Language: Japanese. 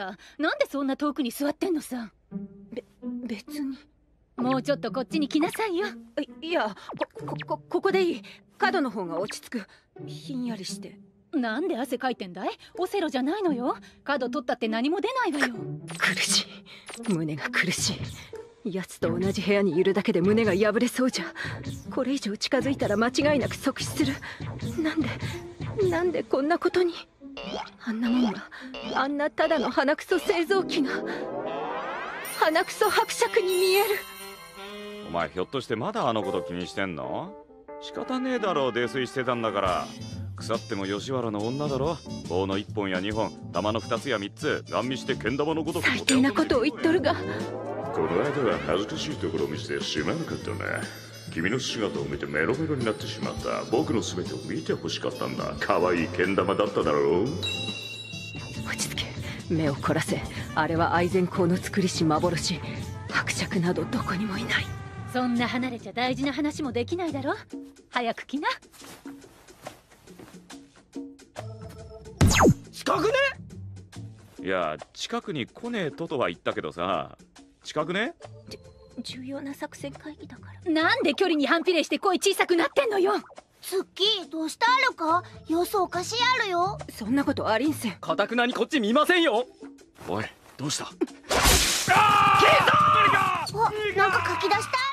た。なんでそんな遠くに座ってんのさ。べ別に。もうちょっとこっちに来なさいよ。いいやこここここでいい。角の方が落ち着く。ひんやりして。なんで汗かいてんだい？オセロじゃないのよ。角取ったって何も出ないわよ。苦しい。胸が苦しい。奴と同じ部屋にいるだけで胸が破れそうじゃ。これ以上近づいたら間違いなく即死する。なんでなんでこんなことにあんなもんがあんなただの鼻くそ製造機が鼻くそ伯爵に見える。お前ひょっとしてまだあのこと気にしてんの？仕方ねえだろ泥酔してたんだから。腐っても吉原の女だろ。棒の1本や2本玉の2つや3つガン見してけん玉のごとく最低なことを言っとるが。この間は恥ずかしいところを見せてしまわなかったな君の姿を見てメロメロになってしまった。僕の全てを見てほしかったんだ。可愛いけん玉だっただろう。落ち着け。目を凝らせ。あれは愛禅香の作りし幻伯爵などどこにもいない。そんな離れちゃ大事な話もできないだろ。早く来な。近くね？いや近くに来ねえととは言ったけどさ。近くね？重要な作戦会議だから。なんで距離に反比例して声小さくなってんのよ。ツッキーどうしたあるか？様子おかしいあるよ。そんなことありんせん。かたくなにこっち見ませんよ。おいどうした？あなんか書き出した